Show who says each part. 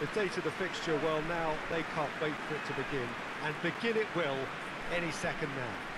Speaker 1: The date of the fixture, well now, they can't wait for it to begin. And begin it will any second now.